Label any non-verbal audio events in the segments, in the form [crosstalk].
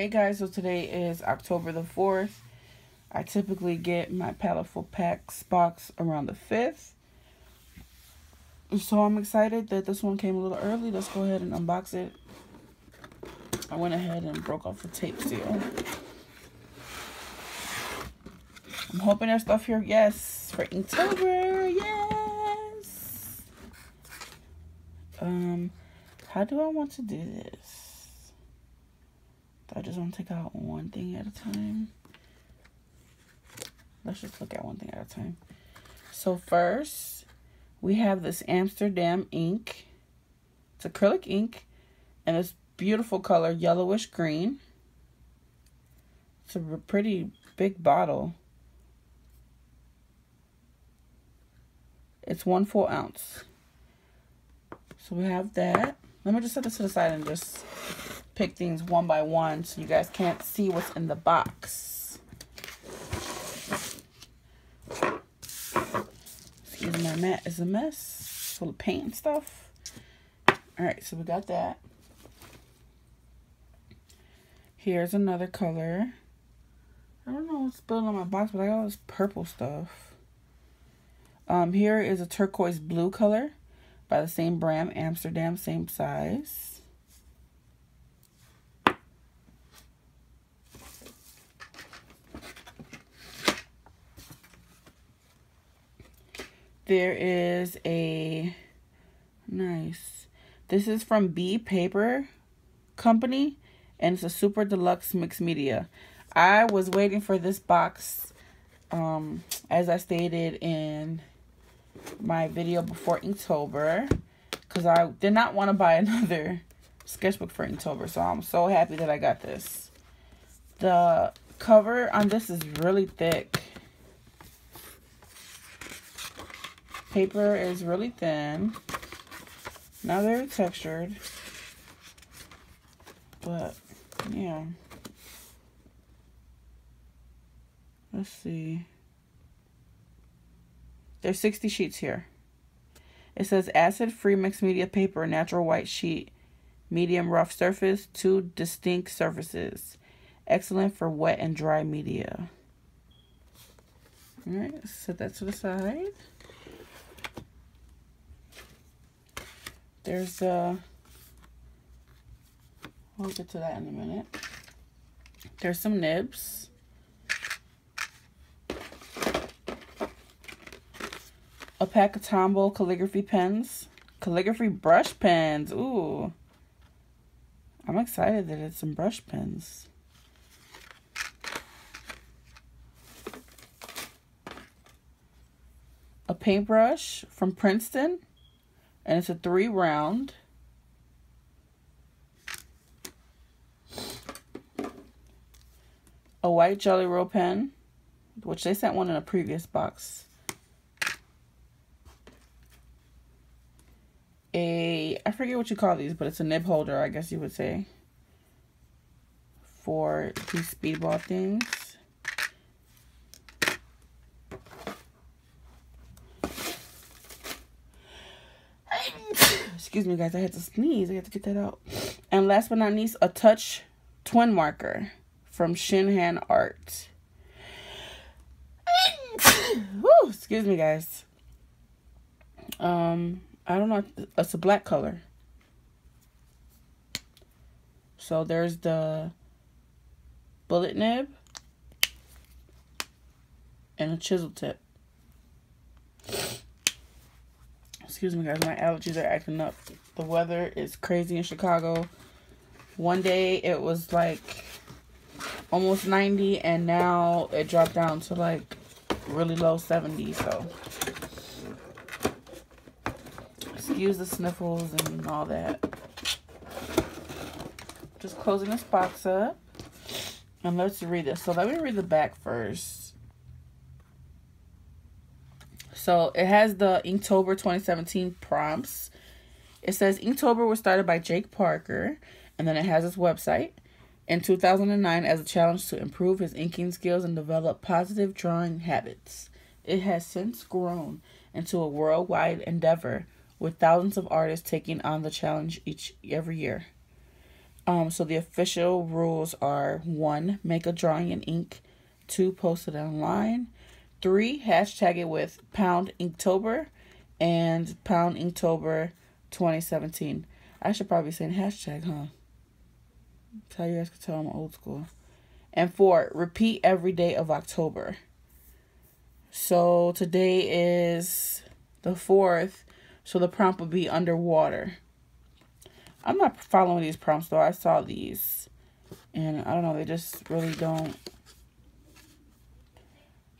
Hey guys, so today is October the 4th. I typically get my Paletteful Packs box around the 5th. So I'm excited that this one came a little early. Let's go ahead and unbox it. I went ahead and broke off the tape seal. I'm hoping there's stuff here. Yes, for Inktober. Yes. Um, how do I want to do this? I just want to take out one thing at a time. Let's just look at one thing at a time. So first, we have this Amsterdam ink. It's acrylic ink, and it's beautiful color, yellowish green. It's a pretty big bottle. It's one full ounce. So we have that. Let me just set this to the side and just pick things one by one so you guys can't see what's in the box. Excuse my mat is a mess. Full of paint and stuff. Alright, so we got that. Here's another color. I don't know what's spilled on my box, but I got all this purple stuff. Um, here is a turquoise blue color by the same brand, Amsterdam, same size. There is a nice. This is from Bee paper company and it's a super deluxe mixed media. I was waiting for this box um as i stated in my video before inktober because i did not want to buy [laughs] another sketchbook for inktober so i'm so happy that i got this. The cover on this is really thick Paper is really thin. Not very textured. But, yeah. Let's see. There's 60 sheets here. It says acid-free mixed media paper, natural white sheet, medium rough surface, two distinct surfaces. Excellent for wet and dry media. All right, set that to the side. There's uh we'll get to that in a minute. There's some nibs. A pack of Tombow calligraphy pens. Calligraphy brush pens. Ooh. I'm excited that it's some brush pens. A paintbrush from Princeton and it's a three round. A white Jelly Roll pen, which they sent one in a previous box. A, I forget what you call these, but it's a nib holder, I guess you would say, for these speedball things. Excuse me, guys. I had to sneeze. I had to get that out. And last but not least, a touch twin marker from Shinhan Art. [coughs] Woo, excuse me, guys. Um, I don't know. It's a black color. So there's the bullet nib and a chisel tip. Excuse me, guys. My allergies are acting up. The weather is crazy in Chicago. One day it was like almost 90 and now it dropped down to like really low 70 so excuse the sniffles and all that just closing this box up and let's read this so let me read the back first So it has the Inktober 2017 prompts. It says Inktober was started by Jake Parker, and then it has its website in 2009 as a challenge to improve his inking skills and develop positive drawing habits. It has since grown into a worldwide endeavor with thousands of artists taking on the challenge each every year. Um, so the official rules are one, make a drawing in ink, two, post it online, three, hashtag it with pound Inktober and pound Inktober 2017. I should probably say hashtag, huh? Tell you guys can tell I'm old school. And four, repeat every day of October. So today is the fourth, so the prompt would be underwater. I'm not following these prompts though. I saw these. And I don't know, they just really don't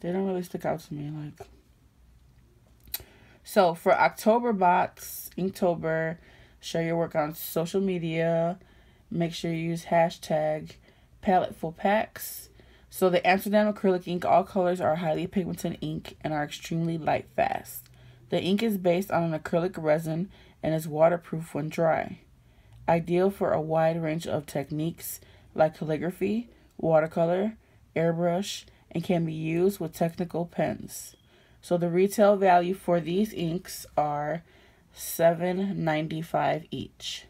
they don't really stick out to me like so for October box, Inktober, share your work on social media. Make sure you use hashtag paletteful packs. So the Amsterdam acrylic ink, all colors are highly pigmented ink and are extremely light fast. The ink is based on an acrylic resin and is waterproof when dry. Ideal for a wide range of techniques like calligraphy, watercolor, airbrush, and can be used with technical pens. So the retail value for these inks are $7.95 each.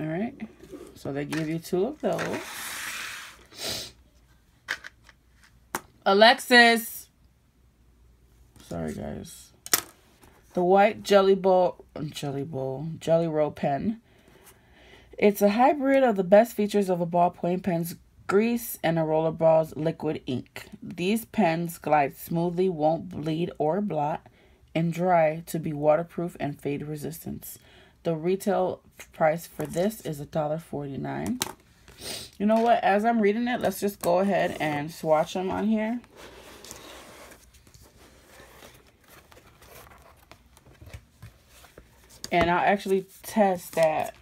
All right. So they give you two of those. Alexis. Sorry, guys the white jelly bowl, jelly bowl, jelly roll pen. It's a hybrid of the best features of a ballpoint pen's grease and a rollerball's liquid ink. These pens glide smoothly, won't bleed or blot, and dry to be waterproof and fade resistant. The retail price for this is $1.49. You know what? As I'm reading it, let's just go ahead and swatch them on here. And I'll actually test that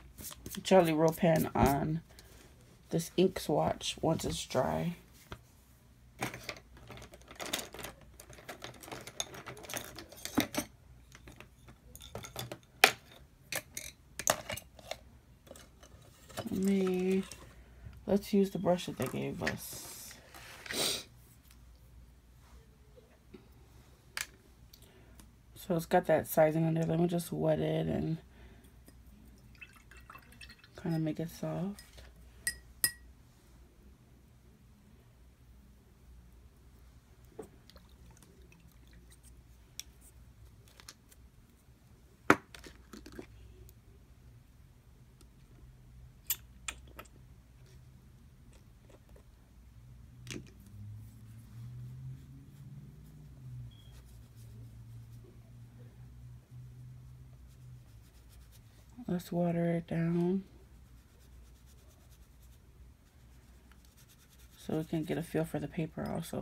Jelly Roll pen on this ink swatch once it's dry. Let me, let's use the brush that they gave us. So it's got that sizing there. Let me just wet it and kind of make it soft. Let's water it down. So we can get a feel for the paper also.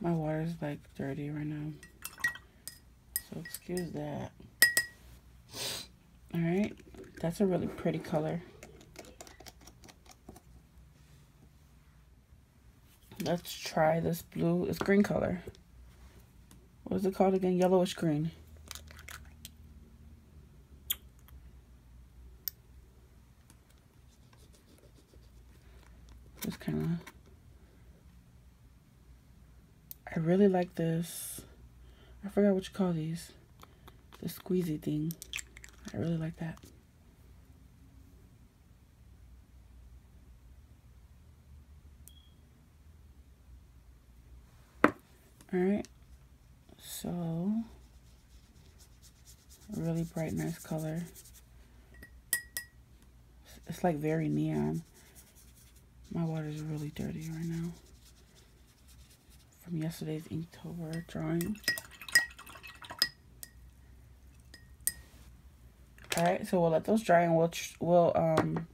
My water is like dirty right now. So excuse that. Alright. That's a really pretty color. Let's try this blue. It's green color. What is it called again? Yellowish green. Just kind of... I really like this. I forgot what you call these. The squeezy thing. I really like that. Alright. So, really bright, nice color. It's like very neon. My water is really dirty right now. From yesterday's Inktober drawing. Alright, so we'll let those dry and we'll, we'll um,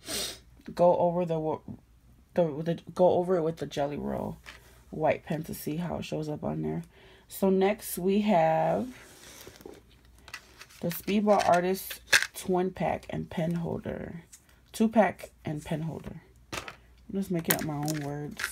go over the, the, the, go over it with the Jelly Roll white pen to see how it shows up on there. So next we have the Speedball Artist Twin Pack and Pen Holder. Two pack and pen holder. I'm just making up my own words.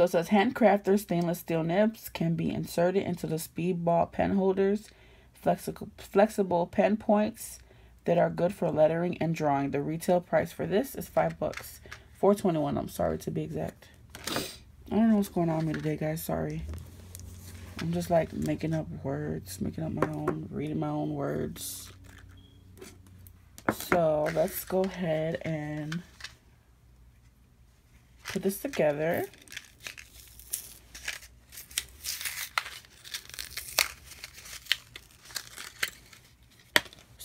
So it says handcrafted stainless steel nibs can be inserted into the speedball pen holders, flexible, flexible pen points that are good for lettering and drawing. The retail price for this is five bucks. 421 I'm sorry to be exact. I don't know what's going on with me today, guys. Sorry. I'm just like making up words, making up my own, reading my own words. So let's go ahead and put this together.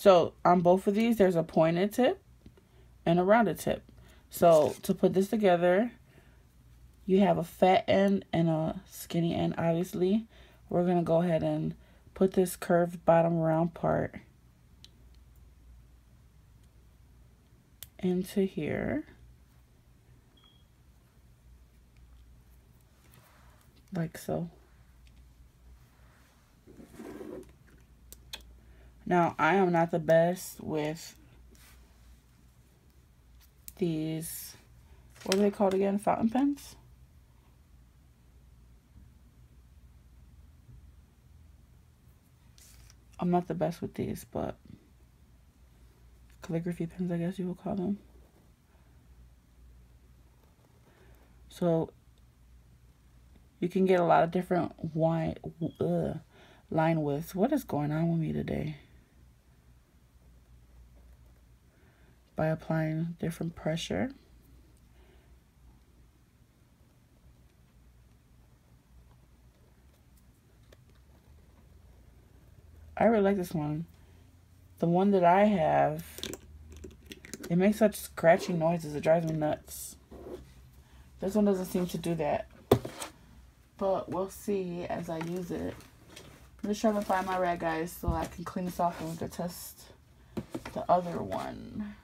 So on both of these, there's a pointed tip and a rounded tip. So to put this together, you have a fat end and a skinny end, obviously. We're going to go ahead and put this curved bottom round part into here. Like so. Now, I am not the best with these, what are they called again? Fountain pens? I'm not the best with these, but calligraphy pens, I guess you would call them. So you can get a lot of different wine, line widths. What is going on with me today? By applying different pressure. I really like this one. The one that I have, it makes such scratching noises. It drives me nuts. This one doesn't seem to do that. But we'll see as I use it. I'm just trying to find my rag, guys, so I can clean this off and we can test the other one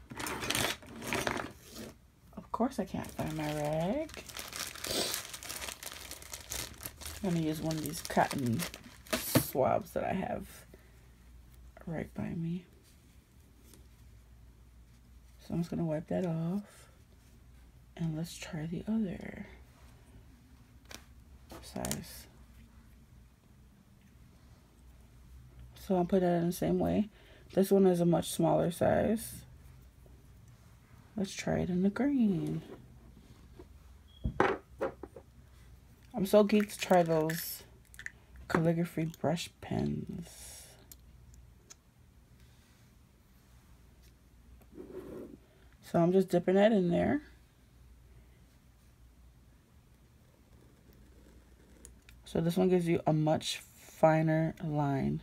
course I can't find my rag. I'm going to use one of these cotton swabs that I have right by me. So I'm just going to wipe that off. And let's try the other size. So I'll put that in the same way. This one is a much smaller size. Let's try it in the green. I'm so geeked to try those calligraphy brush pens. So I'm just dipping that in there. So this one gives you a much finer line.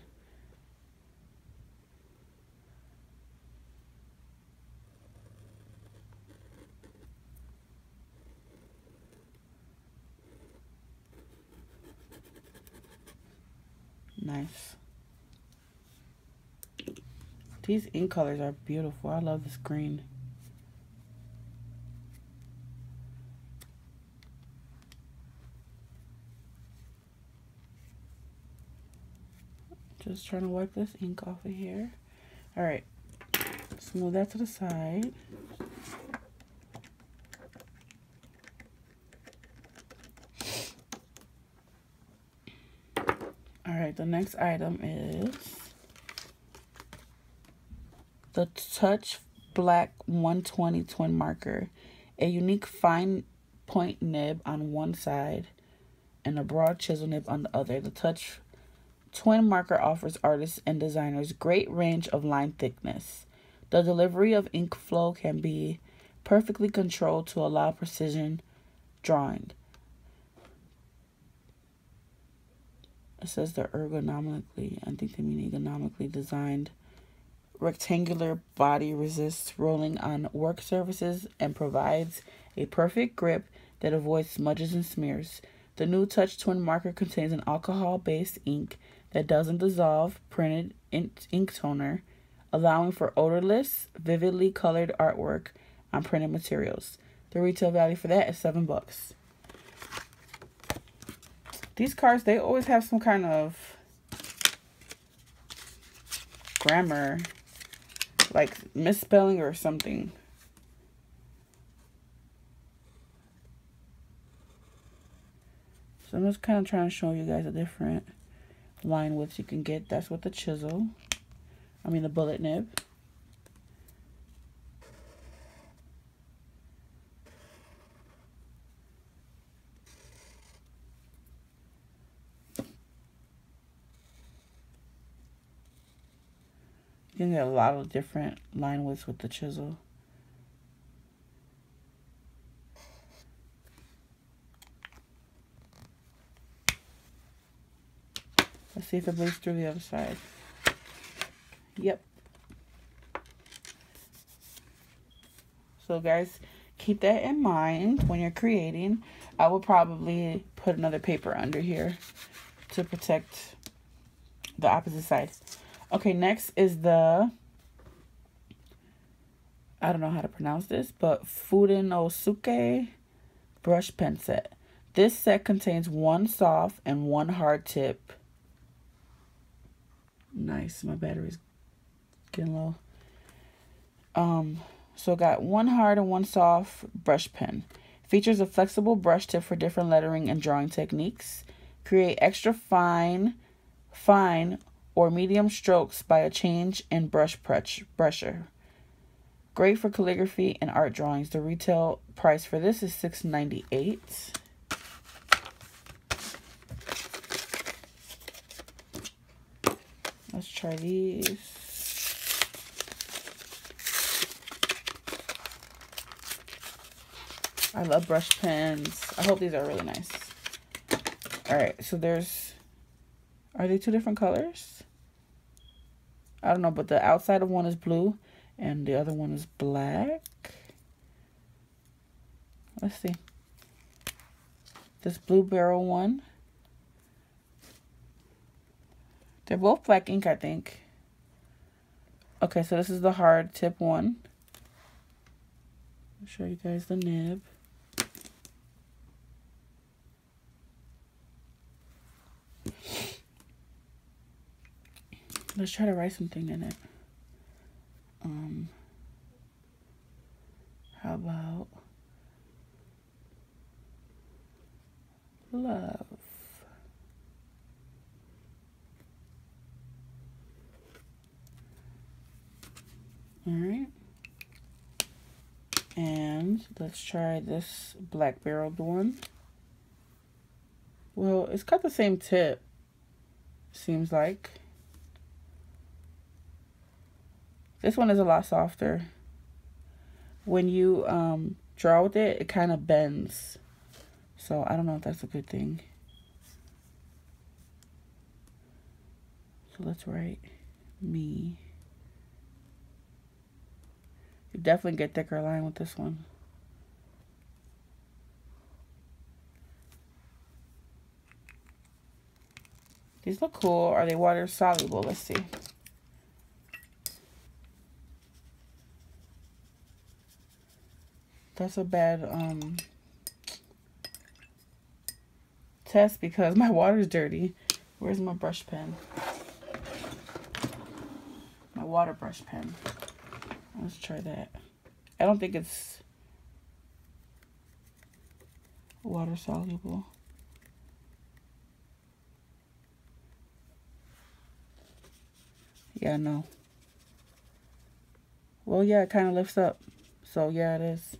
Nice. These ink colors are beautiful. I love this green. Just trying to wipe this ink off of here. All right, smooth that to the side. right, the next item is the Touch Black 120 Twin Marker. A unique fine point nib on one side and a broad chisel nib on the other. The Touch Twin Marker offers artists and designers great range of line thickness. The delivery of ink flow can be perfectly controlled to allow precision drawing. It says they're ergonomically, I think they mean ergonomically designed. Rectangular body resists rolling on work surfaces and provides a perfect grip that avoids smudges and smears. The new Touch Twin marker contains an alcohol based ink that doesn't dissolve, printed ink toner, allowing for odorless, vividly colored artwork on printed materials. The retail value for that is seven bucks. These cards, they always have some kind of grammar, like misspelling or something. So I'm just kind of trying to show you guys a different line width you can get. That's with the chisel. I mean the bullet nib. Get a lot of different line widths with the chisel. Let's see if it bleeds through the other side. Yep. So guys, keep that in mind when you're creating. I will probably put another paper under here to protect the opposite side. Okay, next is the, I don't know how to pronounce this, but Fudenosuke brush pen set. This set contains one soft and one hard tip. Nice, my battery's getting low. Um, so got one hard and one soft brush pen. Features a flexible brush tip for different lettering and drawing techniques. Create extra fine, fine or medium strokes by a change in brush brusher. Great for calligraphy and art drawings. The retail price for this is $6.98. Let's try these. I love brush pens. I hope these are really nice. All right, so there's, are they two different colors? I don't know, but the outside of one is blue and the other one is black. Let's see. This blue barrel one. They're both black ink, I think. Okay, so this is the hard tip one. I'll show you guys the nib. Let's try to write something in it. Um, how about love? All right. And let's try this black barreled one. Well, it's got the same tip, seems like. This one is a lot softer. When you um, draw with it, it kind of bends. So I don't know if that's a good thing. So let's write me. You definitely get thicker line with this one. These look cool. Are they water soluble? Let's see. That's a bad um, test because my water's dirty. Where's my brush pen? My water brush pen. Let's try that. I don't think it's water soluble. Yeah, no. Well, yeah, it kind of lifts up. So, yeah, it is.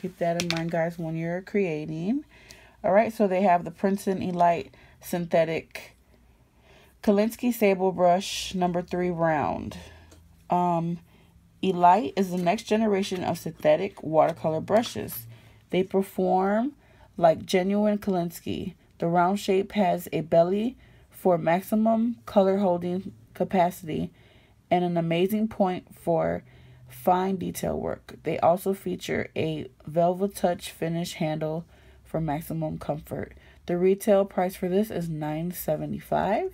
Keep that in mind, guys, when you're creating. All right, so they have the Princeton Elite Synthetic Kolinsky Sable Brush number three round. Um, Elite is the next generation of synthetic watercolor brushes. They perform like genuine Kolinsky. The round shape has a belly for maximum color holding capacity and an amazing point for fine detail work. They also feature a velvet touch finish handle for maximum comfort. The retail price for this is $9.75.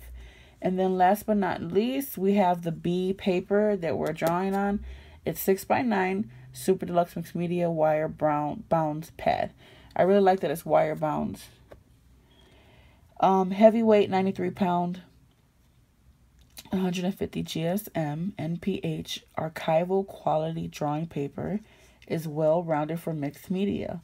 And then last but not least, we have the Bee paper that we're drawing on. It's 6 by 9 Super Deluxe Mixed Media Wire Brown Bounds Pad. I really like that it's wire bounds. Um, heavyweight, 93 pound 150 GSM NPH archival quality drawing paper is well rounded for mixed media.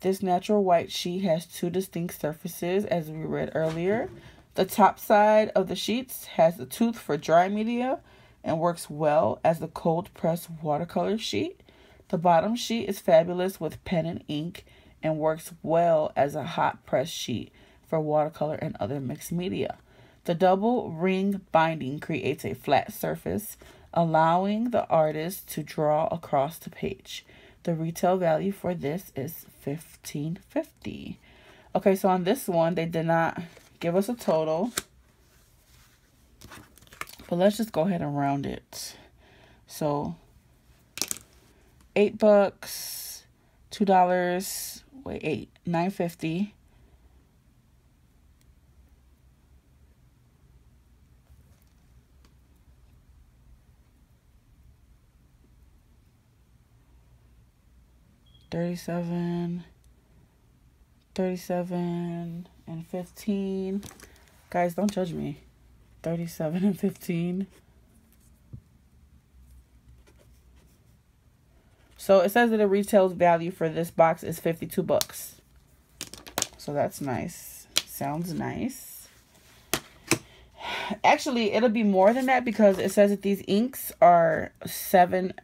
This natural white sheet has two distinct surfaces as we read earlier. The top side of the sheets has a tooth for dry media and works well as the cold press watercolor sheet. The bottom sheet is fabulous with pen and ink and works well as a hot press sheet for watercolor and other mixed media. The double ring binding creates a flat surface, allowing the artist to draw across the page. The retail value for this is fifteen fifty. Okay, so on this one, they did not give us a total. But let's just go ahead and round it. So, eight bucks, two dollars, wait, eight, nine fifty. Thirty-seven. 37 and 15. Guys, don't judge me. 37 and 15. So it says that the retail value for this box is 52 bucks. So that's nice. Sounds nice. Actually, it'll be more than that because it says that these inks are seven,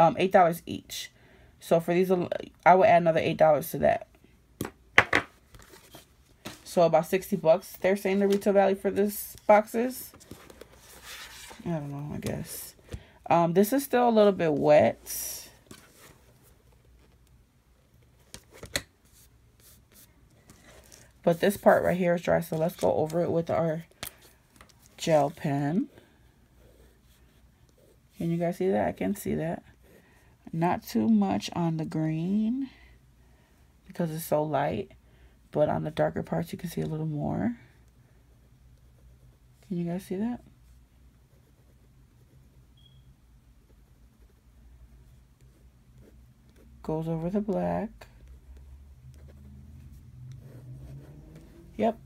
um, eight dollars each. So for these, I would add another eight dollars to that. So about 60 bucks, they're saying the retail value for this boxes. I don't know, I guess. Um, this is still a little bit wet. But this part right here is dry, so let's go over it with our gel pen. Can you guys see that? I can see that. Not too much on the green because it's so light. But on the darker parts, you can see a little more. Can you guys see that? Goes over the black. Yep.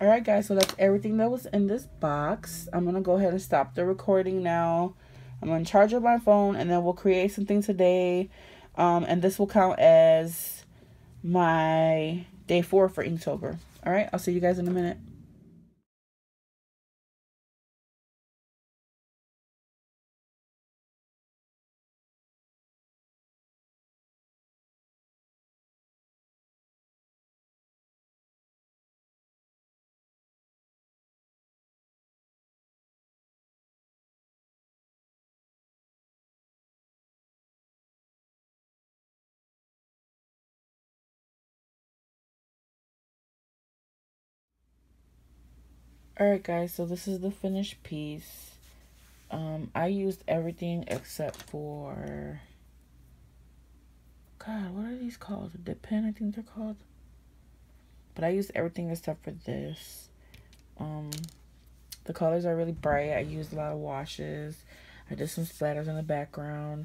Alright guys, so that's everything that was in this box. I'm to go ahead and stop the recording now. I'm going to charge up my phone and then we'll create something today. Um, and this will count as my day four for Inktober. All right, I'll see you guys in a minute. Alright guys, so this is the finished piece. Um, I used everything except for... God, what are these called? The pen, I think they're called. But I used everything except for this. Um, the colors are really bright. I used a lot of washes. I did some splatters in the background.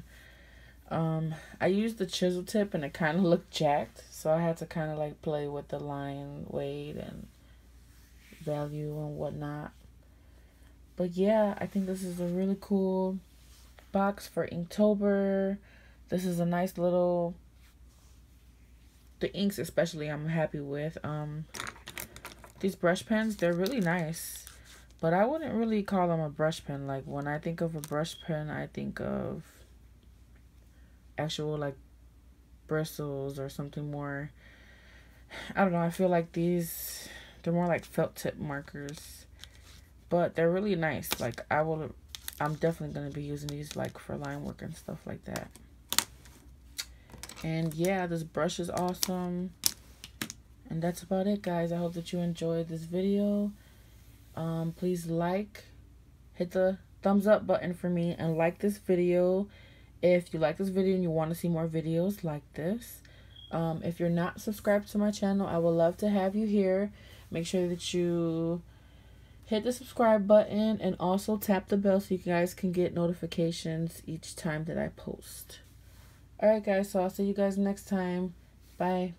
Um, I used the chisel tip and it kind of [laughs] looked jacked. So I had to kind of like play with the line weight and value and whatnot. But yeah, I think this is a really cool box for Inktober. This is a nice little the inks especially I'm happy with. Um these brush pens, they're really nice. But I wouldn't really call them a brush pen. Like when I think of a brush pen, I think of actual like bristles or something more I don't know, I feel like these they're more like felt tip markers. But they're really nice. Like I will I'm definitely going to be using these like for line work and stuff like that. And yeah, this brush is awesome. And that's about it, guys. I hope that you enjoyed this video. Um, please like, hit the thumbs up button for me, and like this video if you like this video and you want to see more videos like this. Um, if you're not subscribed to my channel, I would love to have you here. Make sure that you hit the subscribe button and also tap the bell so you guys can get notifications each time that I post. Alright guys, so I'll see you guys next time. Bye.